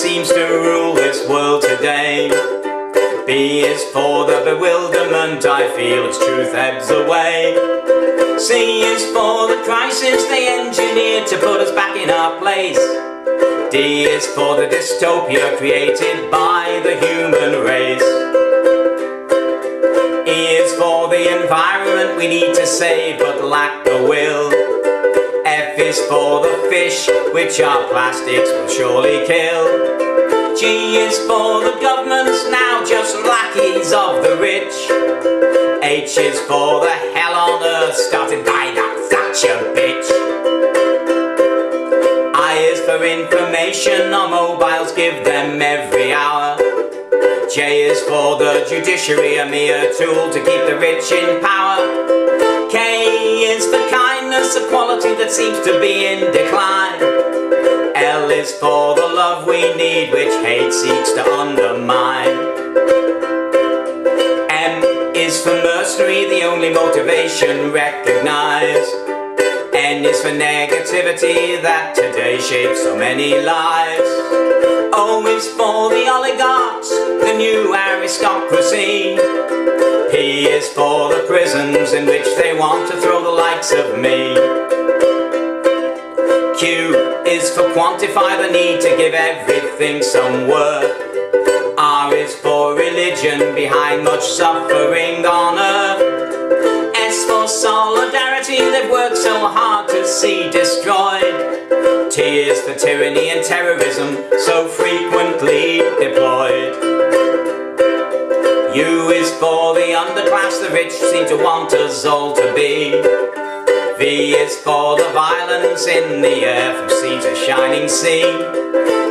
seems to rule this world today. B is for the bewilderment I feel as truth ebbs away. C is for the crisis they engineered to put us back in our place. D is for the dystopia created by the human race. E is for the environment we need to save but lack the will. Is for the fish which our plastics will surely kill. G is for the governments now just lackeys of the rich. H is for the hell on earth started by that Thatcher bitch. I is for information on mobiles give them every. J is for the judiciary, a mere tool to keep the rich in power. K is for kindness, a quality that seems to be in decline. L is for the love we need, which hate seeks to undermine. M is for mercenary, the only motivation recognized. N is for negativity that today shapes so many lives. O is for Is for the prisons in which they want to throw the likes of me. Q is for quantify the need to give everything some worth. R is for religion behind much suffering on earth. S for solidarity they've worked so hard to see destroyed. T is for tyranny and terrorism so frequently deployed. U is for the underclass the rich seem to want us all to be. V is for the violence in the air from sea to shining sea.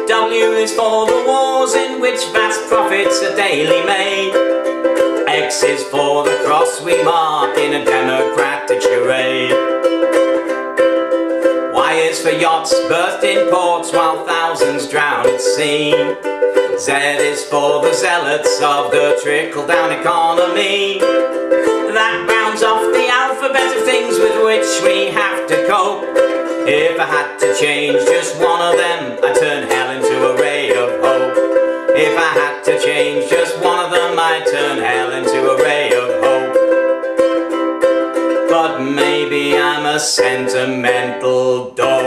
W is for the wars in which vast profits are daily made. X is for the cross we mark in a democratic charade. Y is for yachts berthed in ports while thousands drown at sea. Z is for the zealots of the trickle-down economy. That rounds off the alphabet of things with which we have to cope. If I had to change just one of them, I'd turn hell into a ray of hope. If I had to change just one of them, I'd turn hell into a ray of hope. But maybe I'm a sentimental dope.